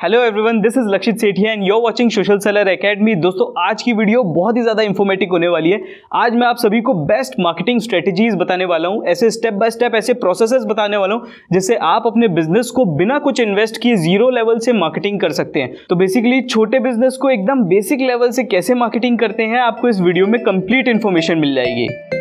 Hello everyone this is Lakshit Sethia and your watching social seller academy दोस्तों, आज की video बहुत ही ज़्यादा इन्फॉर्मेटिव होने वाली है। आज मैं आप सभी को बेस्ट मार्केटिंग स्ट्रेटेजीज बताने वाला हूँ, ऐसे स्टेप बाय स्टेप ऐसे प्रोसेसेस बताने वाला हूँ, जिससे आप अपने बिज़नेस को बिना कुछ इन्वेस्ट किए ज़ीरो लेवल से मार्केटिंग कर सकते हैं। तो बेसिकली छोटे बिज़नेस को एकदम बेसिक लेवल से कैसे मार्केटिंग करते हैं, आपको इस वीडियो में कंप्लीट इन्फॉर्मेशन मिल जाएगी।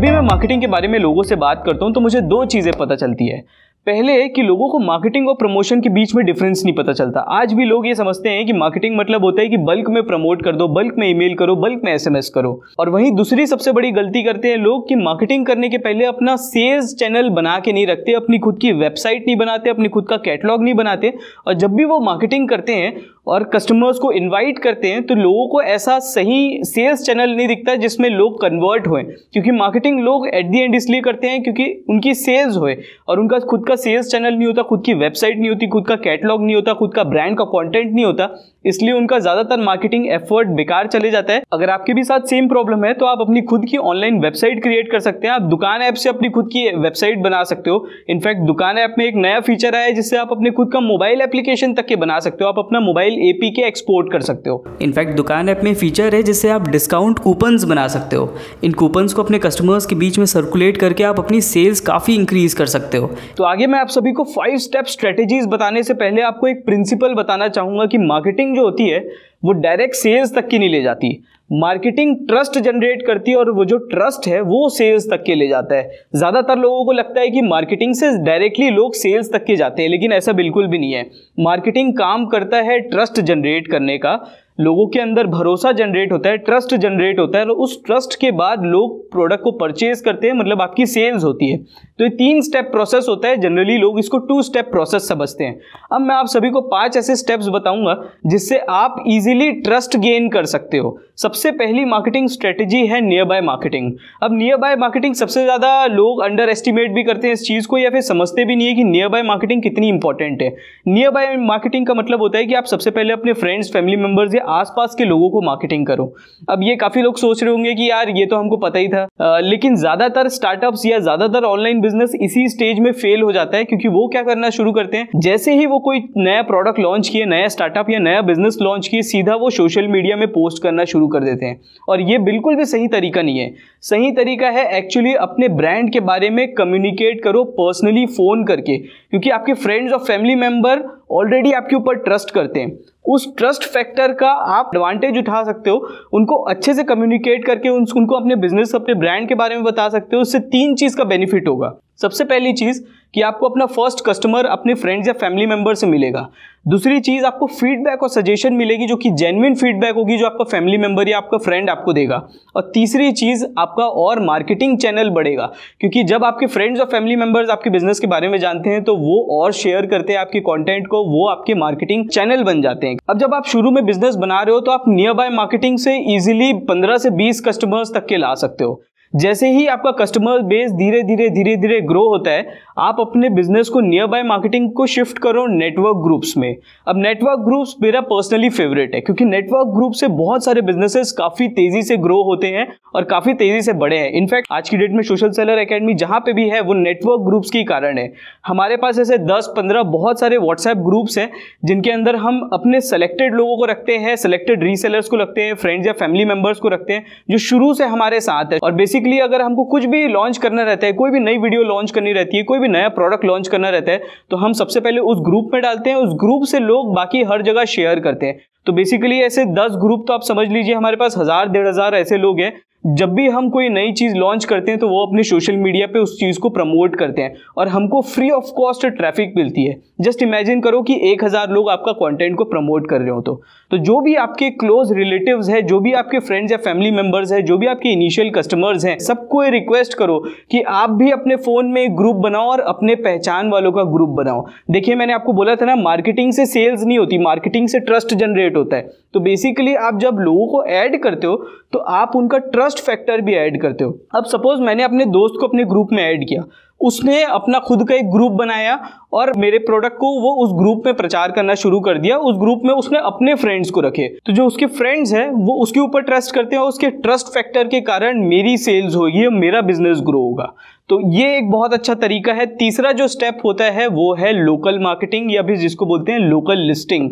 जब भी मैं मार्केटिंग के बारे में लोगों से बात करता हूँ तो मुझे दो चीज़ें पता चलती है। पहले कि लोगों को मार्केटिंग और प्रमोशन के बीच में डिफरेंस नहीं पता चलता। आज भी लोग ये समझते हैं कि मार्केटिंग मतलब होता है कि बल्क में प्रमोट कर दो बल्क में ईमेल करो बल्क में एसएमएस करो। और वहीं दूसरी सबसे बड़ी गलती करते हैं लोग कि मार्केटिंग करने के पहले अपना सेल्स चैनल बना के नहीं रखते, अपनी खुद की वेबसाइट नहीं बनाते, अपनी खुद का कैटलॉग नहीं बनाते। और जब भी वो मार्केटिंग करते हैं और कस्टमर्स को इनवाइट करते हैं तो लोगों को ऐसा सही सेल्स चैनल नहीं दिखता जिसमें लोग कन्वर्ट होए। क्योंकि मार्केटिंग लोग एट दी एंड इसलिए करते हैं क्योंकि उनकी सेल्स होए। और उनका खुद का सेल्स चैनल नहीं होता, खुद की वेबसाइट नहीं होती, खुद का कैटलॉग नहीं होता, खुद का ब्रांड का कॉन्टेंट नहीं होता। इसलिए उनका ज़्यादातर मार्केटिंग एफर्ट बेकार चले जाता है। अगर आपके भी साथ सेम प्रॉब्लम है तो आप अपनी खुद की ऑनलाइन वेबसाइट क्रिएट कर सकते हैं। आप दुकान ऐप से अपनी खुद की वेबसाइट बना सकते हो। इनफैक्ट दुकान ऐप में एक नया फीचर आया है, जिससे आप अपने खुद का मोबाइल एप्लीकेशन तक के बना सकते हो। आप अपना मोबाइल एपी के एक्सपोर्ट कर सकते हो। इनफैक्ट दुकान ऐप में फीचर है, जिससे आप डिस्काउंट कूपन्स बना सकते हो। इन कूपन्स को अपने कस्टमर्स के बीच में सर्कुलेट करके आप अपनी सेल्स काफ़ी इंक्रीज कर सकते हो। तो आगे मैं आप सभी को फाइव स्टेप स्ट्रेटेजीज बताने से पहले आपको एक प्रिंसिपल बताना चाहूँगा कि मार्केटिंग जो होती है, वो डायरेक्ट सेल्स तक की नहीं ले जाती। मार्केटिंग ट्रस्ट जनरेट करती है और वो जो ट्रस्ट है, वो सेल्स तक के ले जाता है। ज़्यादातर लोगों को लगता है कि मार्केटिंग से डायरेक्टली लोग सेल्स तक के जाते हैं, लेकिन ऐसा बिल्कुल भी नहीं है। मार्केटिंग काम करता है ट्रस्ट जनरेट करने का। लोगों के अंदर भरोसा जनरेट होता है ट्रस्ट जनरेट होता है और उस ट्रस्ट के बाद लोग प्रोडक्ट को परचेज करते हैं मतलब आपकी सेल्स होती है। तो ये तीन स्टेप प्रोसेस होता है जनरली लोग इसको टू स्टेप प्रोसेस समझते हैं। अब मैं आप सभी को पाँच ऐसे स्टेप्स बताऊँगा, जिससे आप इजीली ट्रस्ट गेन कर सकते हो। सबसे पहली मार्केटिंग स्ट्रेटेजी है नियर बाय मार्केटिंग अब नियर बाय मार्केटिंग सबसे ज़्यादा लोग अंडर एस्टिमेट भी करते हैं इस चीज़ को, या फिर समझते भी नहीं है कि नियर बाय मार्केटिंग कितनी इंपॉर्टेंट है। नियर बाय मार्केटिंग का मतलब होता है कि आप सबसे पहले अपने फ्रेंड्स फैमिली मेंबर्स या आसपास के लोगों को मार्केटिंग करो। अब ये काफ़ी लोग सोच रहे होंगे कि यार ये तो हमको पता ही था। आ, लेकिन ज़्यादातर स्टार्टअप्स या ज़्यादातर ऑनलाइन बिज़नेस इसी स्टेज में फेल हो जाता है क्योंकि वो क्या करना शुरू करते हैं? जैसे ही वो कोई नया प्रोडक्ट लॉन्च किए नया स्टार्टअप या नया बिज़नेस लॉन्च किए सीधा वो सोशल मीडिया में पोस्ट करना शुरू कर देते हैं। और ये बिल्कुल भी सही तरीका नहीं है। सही तरीका है एक्चुअली अपने ब्रांड के बारे में कम्युनिकेट करो पर्सनली फ़ोन करके। क्योंकि आपके फ्रेंड्स और फैमिली मेंबर ऑलरेडी आपके ऊपर ट्रस्ट करते हैं। उस ट्रस्ट फैक्टर का आप एडवांटेज उठा सकते हो। उनको अच्छे से कम्युनिकेट करके उनको अपने बिज़नेस अपने ब्रांड के बारे में बता सकते हो। उससे तीन चीज़ का बेनिफिट होगा। सबसे पहली चीज़ कि आपको अपना फ़र्स्ट कस्टमर अपने फ्रेंड्स या फैमिली मेंबर से मिलेगा। दूसरी चीज़, आपको फीडबैक और सजेशन मिलेगी जो कि जेन्युइन फीडबैक होगी, जो आपका फैमिली मेंबर या आपका फ्रेंड आपको देगा। और तीसरी चीज़, आपका और मार्केटिंग चैनल बढ़ेगा। क्योंकि जब आपके फ्रेंड्स और फैमिली मेंबर्स आपके बिज़नेस के बारे में जानते हैं तो वो और शेयर करते हैं आपके कॉन्टेंट को, वो आपके मार्केटिंग चैनल बन जाते हैं। अब जब आप शुरू में बिज़नेस बना रहे हो तो आप नियर बाय मार्केटिंग से ईजिली पंद्रह से बीस कस्टमर्स तक के ला सकते हो। जैसे ही आपका कस्टमर बेस धीरे धीरे धीरे धीरे ग्रो होता है, आप अपने बिज़नेस को नियर बाय मार्केटिंग को शिफ्ट करो नेटवर्क ग्रुप्स में। अब नेटवर्क ग्रुप्स मेरा पर्सनली फेवरेट है, क्योंकि नेटवर्क ग्रुप से बहुत सारे बिजनेसेस काफ़ी तेज़ी से ग्रो होते हैं और काफ़ी तेज़ी से बढ़े हैं। इनफैक्ट आज की डेट में सोशल सेलर अकेडमी जहाँ पे भी है, वो नेटवर्क ग्रुप्स के कारण है। हमारे पास ऐसे दस, पंद्रह बहुत सारे व्हाट्सएप ग्रुप्स हैं, जिनके अंदर हम अपने सेलेक्टेड लोगों को रखते हैं सेलेक्टेड रीसेलर्स को रखते हैं फ्रेंड्स या फैमिली मेंबर्स को रखते हैं, जो शुरू से हमारे साथ है। और बेसिक बेसिकली अगर हमको कुछ भी लॉन्च करना रहता है, कोई भी नई वीडियो लॉन्च करनी रहती है, कोई भी नया प्रोडक्ट लॉन्च करना रहता है तो हम सबसे पहले उस ग्रुप में डालते हैं, उस ग्रुप से लोग बाकी हर जगह शेयर करते हैं। तो बेसिकली ऐसे दस ग्रुप तो आप समझ लीजिए, हमारे पास हज़ार, डेढ़ हज़ार ऐसे लोग हैं जब भी हम कोई नई चीज़ लॉन्च करते हैं तो वो अपने सोशल मीडिया पे उस चीज़ को प्रमोट करते हैं और हमको फ्री ऑफ़ कॉस्ट ट्रैफ़िक मिलती है। जस्ट इमेजिन करो कि एक हज़ार लोग आपका कंटेंट को प्रमोट कर रहे हो तो। तो जो भी आपके क्लोज रिलेटिव्स है, जो भी आपके फ्रेंड्स या फैमिली मेंबर्स है, जो भी आपके इनिशियल कस्टमर्स हैं, सबको ये रिक्वेस्ट करो कि आप भी अपने फ़ोन में ग्रुप बनाओ और अपने पहचान वालों का ग्रुप बनाओ। देखिए, मैंने आपको बोला था ना मार्केटिंग से सेल्स नहीं होती मार्केटिंग से ट्रस्ट जनरेट होता है। तो बेसिकली आप जब लोगों को ऐड करते हो तो आप उनका ट्रस्ट फैक्टर भी ऐड करते हो। अब सपोज़ मैंने अपने दोस्त को अपने ग्रुप में ऐड किया। उसने अपना खुद का एक ग्रुप बनाया और मेरे प्रोडक्ट को वो उस ग्रुप में प्रचार करना शुरू कर दिया। उस ग्रुप में उसने अपने फ्रेंड्स को रखे। तो जो उसके फ्रेंड्स हैं, वो उसके ऊपर ट्रस्ट करते हैं और उसके ट्रस्ट फैक्टर के कारण मेरी सेल्स होगी और मेरा बिज़नेस ग्रो होगा। तो ये एक बहुत अच्छा तरीका है। तीसरा जो स्टेप होता है, वो है लोकल मार्केटिंग या फिर जिसको बोलते हैं लोकल लिस्टिंग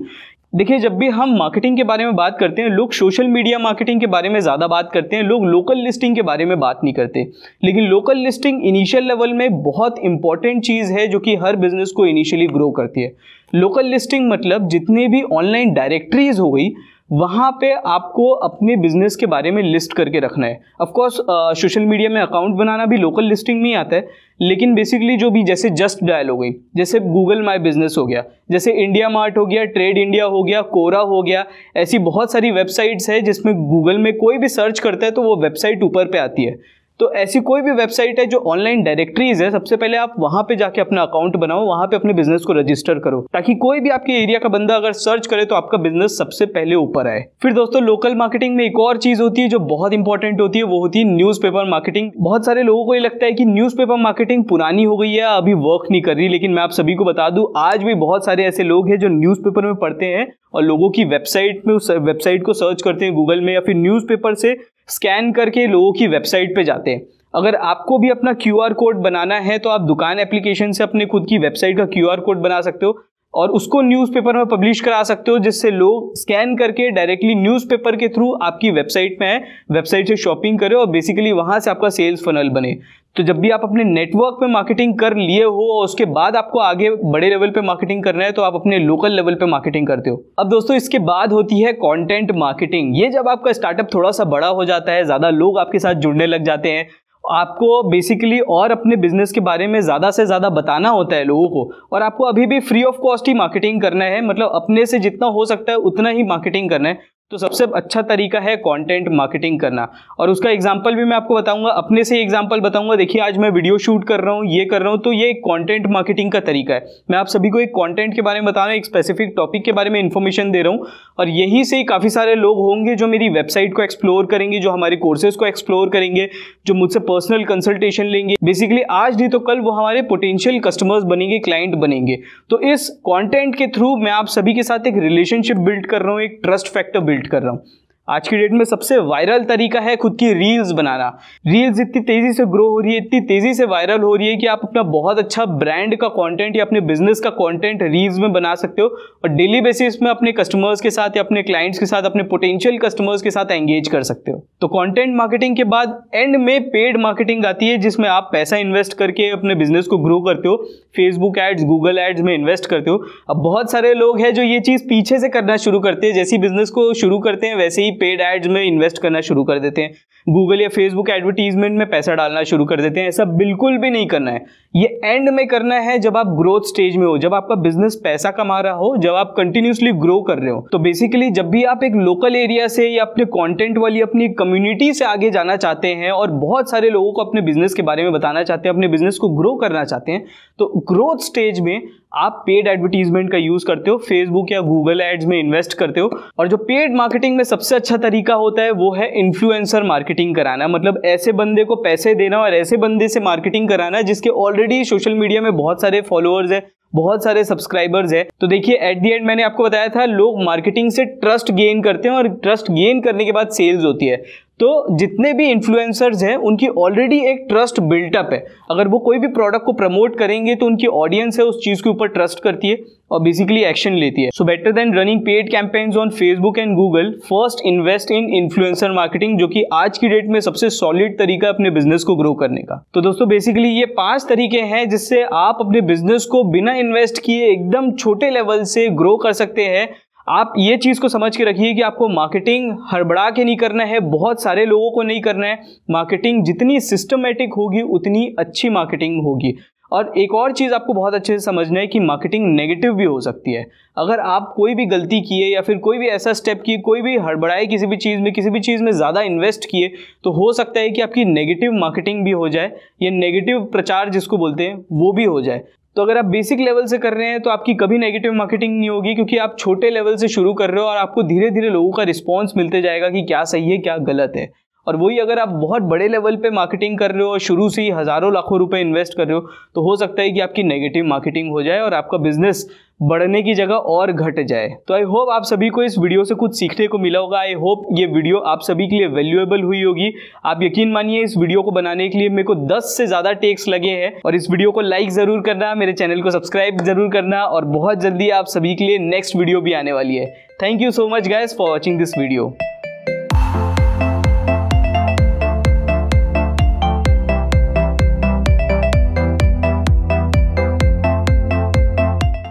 देखिए, जब भी हम मार्केटिंग के बारे में बात करते हैं, लोग सोशल मीडिया मार्केटिंग के बारे में ज़्यादा बात करते हैं, लोग लोकल लिस्टिंग के बारे में बात नहीं करते। लेकिन लोकल लिस्टिंग इनिशियल लेवल में बहुत इंपॉर्टेंट चीज़ है, जो कि हर बिज़नेस को इनिशियली ग्रो करती है। लोकल लिस्टिंग मतलब जितने भी ऑनलाइन डायरेक्टरीज हो गई वहाँ पे आपको अपने बिज़नेस के बारे में लिस्ट करके रखना है। ऑफकोर्स सोशल मीडिया में अकाउंट बनाना भी लोकल लिस्टिंग में ही आता है, लेकिन बेसिकली जो भी जैसे जस्ट डायल हो गई, जैसे गूगल माई बिज़नेस हो गया, जैसे इंडिया मार्ट हो गया ट्रेड इंडिया हो गया कोरा हो गया, ऐसी बहुत सारी वेबसाइट्स है जिसमें गूगल में कोई भी सर्च करता है तो वो वेबसाइट ऊपर पर आती है। तो ऐसी कोई भी वेबसाइट है जो ऑनलाइन डायरेक्टरीज है, सबसे पहले आप वहाँ पे जाके अपना अकाउंट बनाओ, वहाँ पे अपने बिज़नेस को रजिस्टर करो, ताकि कोई भी आपके एरिया का बंदा अगर सर्च करे तो आपका बिज़नेस सबसे पहले ऊपर आए। फिर दोस्तों, लोकल मार्केटिंग में एक और चीज़ होती है जो बहुत इंपॉर्टेंट होती है, वो होती है न्यूज़ मार्केटिंग। बहुत सारे लोगों को ये लगता है कि न्यूज़ मार्केटिंग पुरानी हो गई है, अभी वर्क नहीं कर रही, लेकिन मैं आप सभी को बता दूँ, आज भी बहुत सारे ऐसे लोग हैं जो न्यूज़ में पढ़ते हैं और लोगों की वेबसाइट में उस वेबसाइट को सर्च करते हैं गूगल में या फिर न्यूज़पेपर से स्कैन करके लोगों की वेबसाइट पे जाते हैं। अगर आपको भी अपना क्यूआर कोड बनाना है तो आप दुकान एप्लीकेशन से अपने खुद की वेबसाइट का क्यूआर कोड बना सकते हो। और उसको न्यूज़पेपर में पब्लिश करा सकते हो, जिससे लोग स्कैन करके डायरेक्टली न्यूज़पेपर के थ्रू आपकी वेबसाइट में आए वेबसाइट से शॉपिंग करें और बेसिकली वहाँ से आपका सेल्स फनल बने। तो जब भी आप अपने नेटवर्क पे मार्केटिंग कर लिए हो और उसके बाद आपको आगे बड़े लेवल पे मार्केटिंग करना है तो आप अपने लोकल लेवल पे मार्केटिंग करते हो। अब दोस्तों, इसके बाद होती है कंटेंट मार्केटिंग ये जब आपका स्टार्टअप थोड़ा सा बड़ा हो जाता है, ज़्यादा लोग आपके साथ जुड़ने लग जाते हैं आपको बेसिकली और अपने बिज़नेस के बारे में ज़्यादा से ज़्यादा बताना होता है लोगों को। और आपको अभी भी फ्री ऑफ़ कॉस्ट ही मार्केटिंग करना है मतलब अपने से जितना हो सकता है उतना ही मार्केटिंग करना है। तो सबसे अच्छा तरीका है कंटेंट मार्केटिंग करना। और उसका एग्जांपल भी मैं आपको बताऊँगा। अपने से एग्जांपल बताऊँगा। देखिए, आज मैं वीडियो शूट कर रहा हूँ, ये कर रहा हूँ तो ये एक कंटेंट मार्केटिंग का तरीका है। मैं आप सभी को एक कंटेंट के बारे में बता रहा हूँ, एक स्पेसिफिक टॉपिक के बारे में इन्फॉर्मेशन दे रहा हूँ। और यही से काफ़ी सारे लोग होंगे जो मेरी वेबसाइट को एक्सप्लोर करेंगे, जो हमारे कोर्सेज को एक्सप्लोर करेंगे, जो मुझसे पर्सनल कंसल्टेशन लेंगे। बेसिकली आज नहीं तो कल वो हमारे पोटेंशियल कस्टमर्स बनेंगे क्लाइंट बनेंगे। तो इस कॉन्टेंट के थ्रू मैं आप सभी के साथ एक रिलेशनशिप बिल्ड कर रहा हूँ, एक ट्रस्ट फैक्टर बिल्ड कर रहा हूँ। आज की डेट में सबसे वायरल तरीका है खुद की रील्स बनाना। रील्स इतनी तेज़ी से ग्रो हो रही है, इतनी तेज़ी से वायरल हो रही है कि आप अपना बहुत अच्छा ब्रांड का कंटेंट या अपने बिज़नेस का कंटेंट रील्स में बना सकते हो और डेली बेसिस में अपने कस्टमर्स के साथ या अपने क्लाइंट्स के साथ, अपने पोटेंशियल कस्टमर्स के साथ एंगेज कर सकते हो। तो कॉन्टेंट मार्केटिंग के बाद एंड में पेड मार्केटिंग आती है, जिसमें आप पैसा इन्वेस्ट करके अपने बिज़नेस को ग्रो करते हो। फेसबुक एड्स गूगल एड्स में इन्वेस्ट करते हो। अब बहुत सारे लोग हैं जो ये चीज़ पीछे से करना शुरू करते हैं। जैसी बिज़नेस को शुरू करते हैं, वैसे ही पेड एड्स में इन्वेस्ट करना शुरू कर देते हैं। गूगल या फेसबुक एडवर्टीजमेंट में पैसा डालना शुरू कर देते हैं। ऐसा बिल्कुल भी नहीं करना है। ये एंड में करना है जब आप ग्रोथ स्टेज में हो, जब आपका बिज़नेस पैसा कमा रहा हो, जब आप कंटिन्यूसली ग्रो कर रहे हो। तो बेसिकली जब भी आप एक लोकल एरिया से या अपने कंटेंट वाली, अपनी कम्युनिटी से आगे जाना चाहते हैं और बहुत सारे लोगों को अपने बिज़नेस के बारे में बताना चाहते हैं, अपने बिज़नेस को ग्रो करना चाहते हैं तो ग्रोथ स्टेज में आप पेड एडवर्टीजमेंट का यूज़ करते हो फेसबुक या गूगल एड्स में इन्वेस्ट करते हो, और जो पेड मार्केटिंग में सबसे अच्छा तरीका होता है, वो है इन्फ्लुएंसर मार्केटिंग कराना। मतलब ऐसे बंदे को पैसे देना और ऐसे बंदे से मार्केटिंग कराना जिसके ऑलरेडी सोशल मीडिया में बहुत सारे फॉलोअर्स है, बहुत सारे सब्सक्राइबर्स है। तो देखिए एट दी एंड मैंने आपको बताया था, लोग मार्केटिंग से ट्रस्ट गेन करते हैं और ट्रस्ट गेन करने के बाद सेल्स होती है। तो जितने भी इन्फ्लुएंसर्स हैं, उनकी ऑलरेडी एक ट्रस्ट बिल्टअप है। अगर वो कोई भी प्रोडक्ट को प्रमोट करेंगे तो उनकी ऑडियंस है, उस चीज़ के ऊपर ट्रस्ट करती है और बेसिकली एक्शन लेती है। So better than running paid campaigns on Facebook and Google first invest in influencer marketing जो कि आज की डेट में सबसे सॉलिड तरीका अपने बिज़नेस को ग्रो करने का। तो दोस्तों बेसिकली ये पाँच तरीके हैं जिससे आप अपने बिज़नेस को बिना इन्वेस्ट किए एकदम छोटे लेवल से ग्रो कर सकते हैं। आप ये चीज़ को समझ के रखिए कि आपको मार्केटिंग हड़बड़ा के नहीं करना है, बहुत सारे लोगों को नहीं करना है। मार्केटिंग जितनी सिस्टमेटिक होगी, उतनी अच्छी मार्केटिंग होगी। और एक और चीज़ आपको बहुत अच्छे से समझना है कि मार्केटिंग नेगेटिव भी हो सकती है। अगर आप कोई भी गलती किए या फिर कोई भी ऐसा स्टेप किए, कोई भी हड़बड़ाए किसी भी चीज़ में, किसी भी चीज़ में ज़्यादा इन्वेस्ट किए तो हो सकता है कि आपकी नेगेटिव मार्केटिंग भी हो जाए। या नेगेटिव प्रचार जिसको बोलते हैं, वो भी हो जाए। तो अगर आप बेसिक लेवल से कर रहे हैं तो आपकी कभी नेगेटिव मार्केटिंग नहीं होगी, क्योंकि आप छोटे लेवल से शुरू कर रहे हो और आपको धीरे धीरे लोगों का रिस्पॉन्स मिलते जाएगा कि क्या सही है, क्या गलत है। और वही अगर आप बहुत बड़े लेवल पे मार्केटिंग कर रहे हो शुरू से ही हज़ारों लाखों रुपए इन्वेस्ट कर रहे हो तो हो सकता है कि आपकी नेगेटिव मार्केटिंग हो जाए और आपका बिज़नेस बढ़ने की जगह और घट जाए। तो आई होप आप सभी को इस वीडियो से कुछ सीखने को मिला होगा। आई होप ये वीडियो आप सभी के लिए वैल्यूएबल हुई होगी। आप यकीन मानिए, इस वीडियो को बनाने के लिए मेरे को 10 से ज़्यादा टेक्स लगे हैं और इस वीडियो को लाइक ज़रूर करना, मेरे चैनल को सब्सक्राइब ज़रूर करना और बहुत जल्दी आप सभी के लिए नेक्स्ट वीडियो भी आने वाली है। Thank you so much guys for watching this video